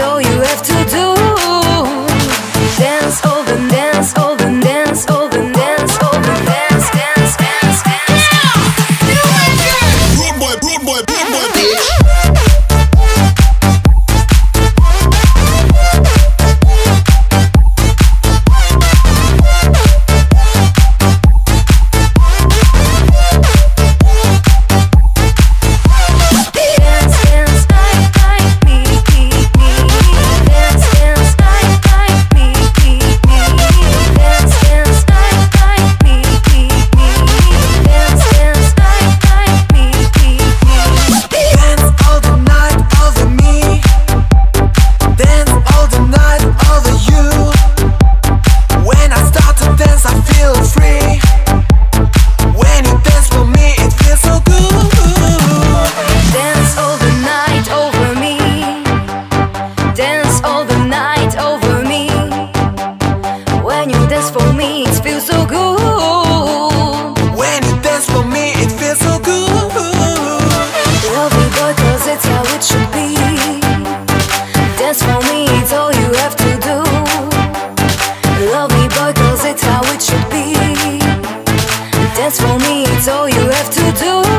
all you all you have to do.